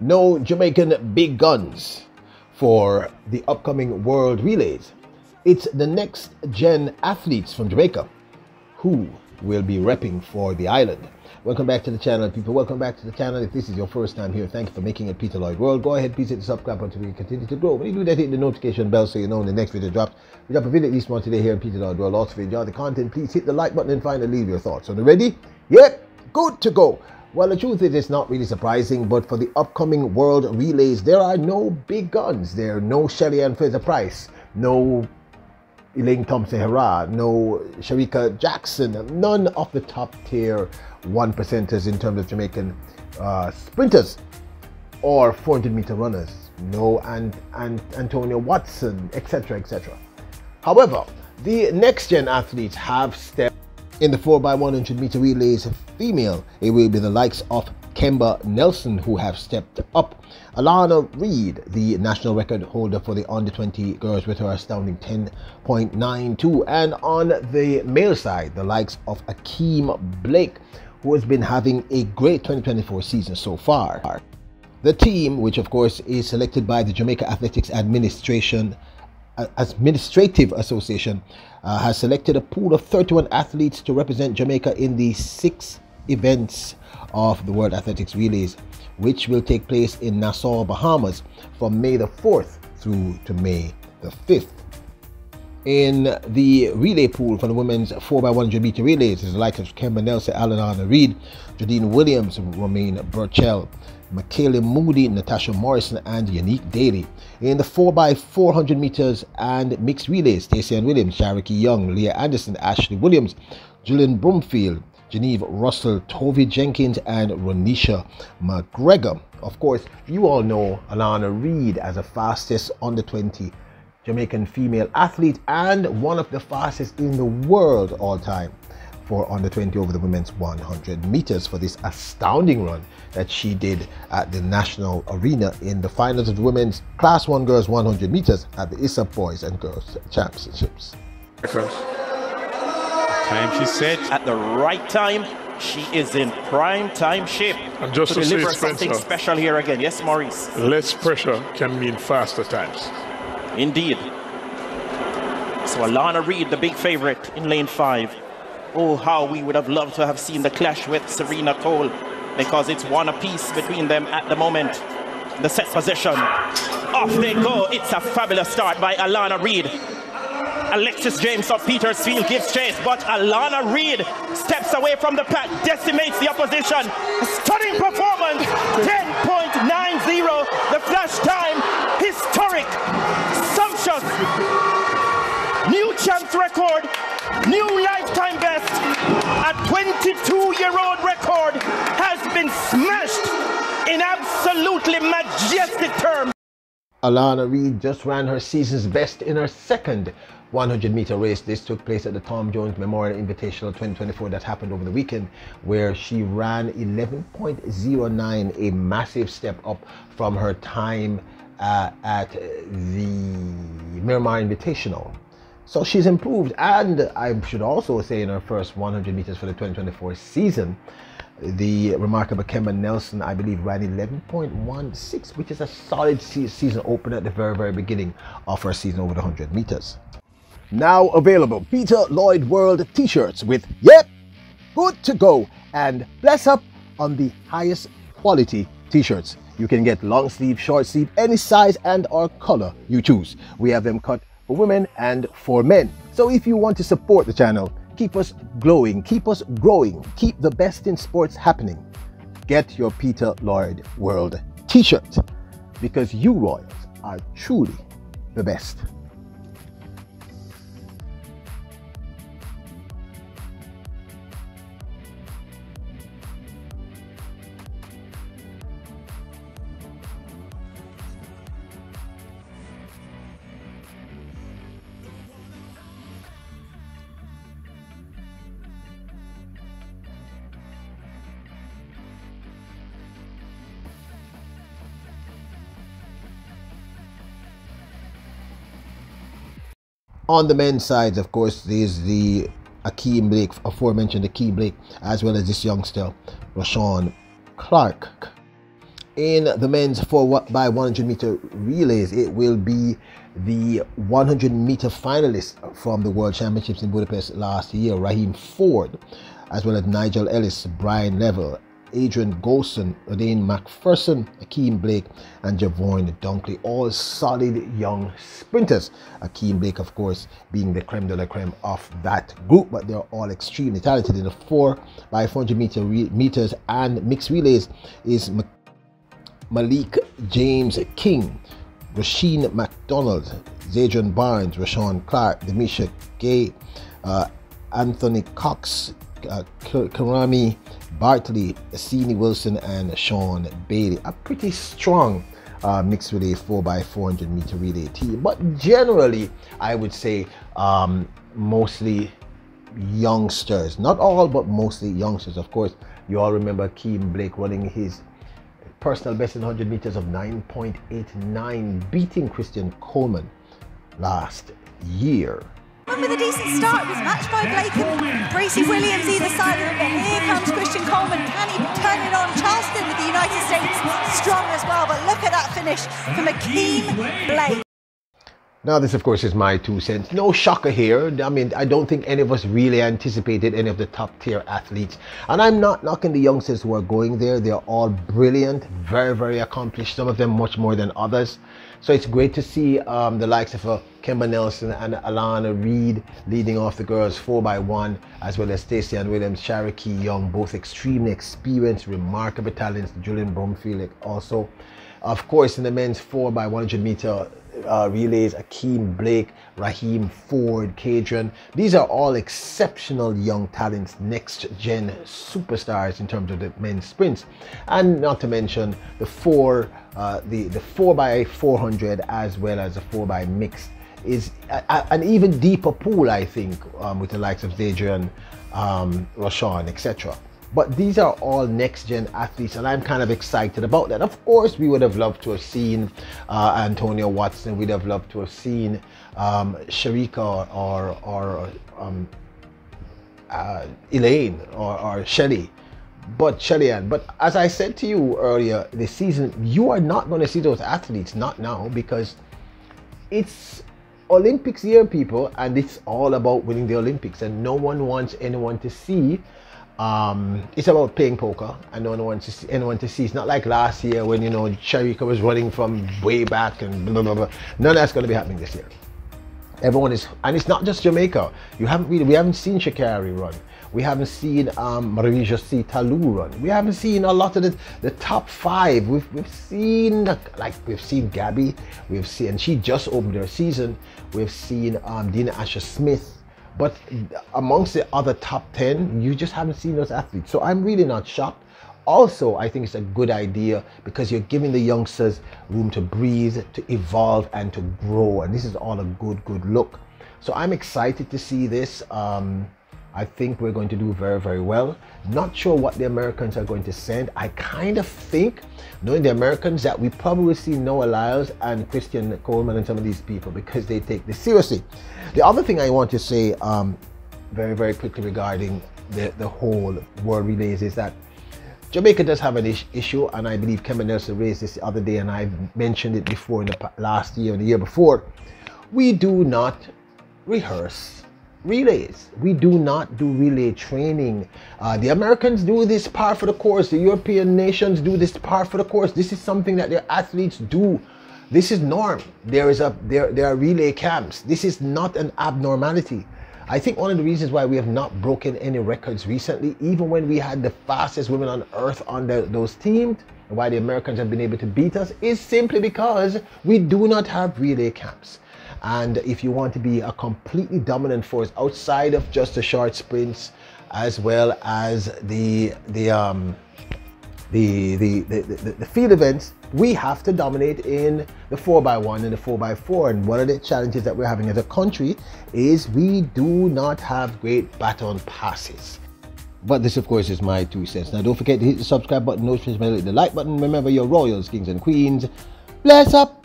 no Jamaican big guns for the upcoming World Relays. It's the next gen athletes from Jamaica who will be repping for the island. Welcome back to the channel, people. Welcome back to the channel. If this is your first time here, thank you for making it Peter Lloyd World. Go ahead, please hit the subscribe button we continue to grow. When you do that, hit the notification bell so you know when the next video drops. We drop a video at least once today here in Peter Lloyd World. Also, if you enjoy the content, please hit the like button and finally leave your thoughts. Are you ready? Yep, good to go. Well, the truth is, it's not really surprising, but for the upcoming World Relays, there are no big guns. There are no Shelly-Ann Fraser-Pryce, no Elaine Thompson Herah, no Shericka Jackson, none of the top tier one percenters in terms of Jamaican uh, sprinters or 400 meter runners. No, and, and Antonio Watson, etc., etc. However, the next gen athletes have stepped in the 4x100 meter relays female. It will be the likes of Kemba Nelson who have stepped up. Alana Reid, the national record holder for the under 20 girls with her astounding 10.92. And on the male side, the likes of Ackeem Blake who has been having a great 2024 season so far. The team, which of course is selected by the Jamaica Athletics Administration Administrative Association, uh, has selected a pool of 31 athletes to represent Jamaica in the six events of the World Athletics Relays, which will take place in Nassau, Bahamas from May the 4th through to May the 5th. In the relay pool for the women's 4x100 meter relays is the likes of Kemba Nelson, Alan Alana Reid, Jodean Williams, Remona Burchell, Michaela Moody, Natasha Morrison, and Unique Daly. In the 4x400 meters and mixed relays, Stacey Ann Williams, Charokee Young, Leah Anderson, Ashley Williams, Junelle Bromfield, Janieve Russell, Tovea Jenkins, and Roneisha McGregor. Of course, you all know Alana Reid as the fastest under 20 Jamaican female athlete and one of the fastest in the world all time for under 20 over the women's 100 meters for this astounding run that she did at the national arena in the finals of the women's class 1 girls 100 meters at the ISSA boys and girls championships. Time she said at the right time. She is in prime time shape and just to, to deliver say, something special here again. Yes, Maurice. Less pressure can mean faster times. Indeed. So Alana Reid, the big favorite in lane five. Oh, how we would have loved to have seen the clash with Serena Cole because it's one apiece between them at the moment. The set position. Off they go. It's a fabulous start by Alana Reid. Alexis James of Petersfield gives chase, but Alana Reid steps away from the pack, decimates the opposition. Stunning performance, 10.90. The 22-year-old record has been smashed in absolutely majestic terms. Alana Reid just ran her season's best in her second 100 meter race. This took place at the Tom Jones Memorial Invitational 2024 that happened over the weekend, where she ran 11.09, a massive step up from her time uh, at the Miramar Invitational. So she's improved, and I should also say in her first 100 meters for the 2024 season, the remarkable Kemba Nelson, I believe, ran 11.16, which is a solid season opener at the very, very beginning of her season over the 100 meters. Now available Peter Lloyd World t shirts with Yep, good to go, and bless up on the highest quality t shirts. You can get long sleeve, short sleeve, any size and or color you choose. We have them cut for women and for men. So if you want to support the channel, keep us glowing, keep us growing, keep the best in sports happening, get your Peter Lloyd World t-shirt because you Royals are truly the best. On the men's side, of course, there's the Ackeem Blake, aforementioned Ackeem Blake, as well as this youngster, Rashawn Clark. In the men's 4 by 100 meter relays, it will be the 100 meter finalist from the World Championships in Budapest last year, Raheem Ford, as well as Nigel Ellis, Bryan Levell, Adrian Golson, Dane McPherson, Ackeem Blake, and Javon Dunkley, all solid young sprinters. Ackeem Blake, of course, being the creme de la creme of that group, but they're all extremely talented in the 4 by 400 meter meters and mixed relays is Malik James King, Rusheen McDonald, Zandrion Barnes, Rashawn Clark, Demish Gaye, uh, Anthony Cox, uh, Karayme Bartley, Sini Wilson, and Sean Bailey. A pretty strong uh, mixed relay 4x400 meter relay team, but generally, I would say um, mostly youngsters. Not all, but mostly youngsters. Of course, you all remember Keem Blake running his personal best in 100 meters of 9.89, beating Christian Coleman last year with a decent start. It was matched by Blake and Bracy Williams either side of. But here comes Christian Coleman. Can he turn it on? Charleston with the United States strong as well. But look at that finish from Ackeem Blake. Now, this, of course, is my two cents. No shocker here. I mean, I don't think any of us really anticipated any of the top tier athletes. And I'm not knocking the youngsters who are going there. They're all brilliant, very, very accomplished. Some of them much more than others. So it's great to see um, the likes of uh, Kemba Nelson and Alana Reid leading off the girls 4x1, as well as Stacey Ann Williams, Charokee Young, both extremely experienced, remarkable talents. Junelle Bromfield also. Of course, in the men's 4x100 meter uh, relays, Ackeem Blake, Raheem Ford, Cadron. These are all exceptional young talents, next gen superstars in terms of the men's sprints. And not to mention the four, uh, the, the 4x400 as well as the 4x mixed is a, a, an even deeper pool, I think, um, with the likes of Zandrion, um, Rashawn, etc. But these are all next gen athletes, and I'm kind of excited about that. Of course, we would have loved to have seen uh, Antonio Watson, we'd have loved to have seen um, Shericka or, or um, uh, Elaine or, or Shelly. But Shelly Ann, but as I said to you earlier this season, you are not going to see those athletes, not now, because it's Olympics year, people, and it's all about winning the Olympics, and no one wants anyone to see um, it's about playing poker and no one wants to see, anyone to see. It's not like last year when you know Shericka was running from way back and blah blah blah. None of that's going to be happening this year. Everyone is, and it's not just Jamaica. You haven't really, we haven't seen Sha'Carri run. We haven't seen um, Marie-Josée Ta Lou run. We haven't seen a lot of the, the top five. We've, we've seen, like, we've seen Gabby. We've seen, she just opened her season. We've seen um, Dina Asher Smith but amongst the other top 10, you just haven't seen those athletes. So I'm really not shocked. Also, I think it's a good idea because you're giving the youngsters room to breathe, to evolve, and to grow. And this is all a good, good look. So I'm excited to see this. Um, I think we're going to do very, very well. Not sure what the Americans are going to send. I kind of think, knowing the Americans, that we probably see Noah Lyles and Christian Coleman and some of these people because they take this seriously. The other thing I want to say um, very, very quickly regarding the, the whole world relays is that Jamaica does have an is issue, and I believe Kemba Nelson raised this the other day, and I've mentioned it before in the last year and the year before. We do not rehearse relays. We do not do relay training. Uh, the Americans do this part for the course. The European nations do this part for the course. This is something that their athletes do. This is norm. There is a there there are relay camps. This is not an abnormality. I think one of the reasons why we have not broken any records recently, even when we had the fastest women on earth on the, those teams, and why the Americans have been able to beat us, is simply because we do not have relay camps. And if you want to be a completely dominant force outside of just the short sprints, as well as the the um, the, the, the, the, field events, we have to dominate in the 4x1 and the 4x4. And one of the challenges that we're having as a country is we do not have great baton passes. But this, of course, is my two cents. Now, don't forget to hit the subscribe button, notification bell, the like button. Remember, your royals, kings, and queens. Bless up!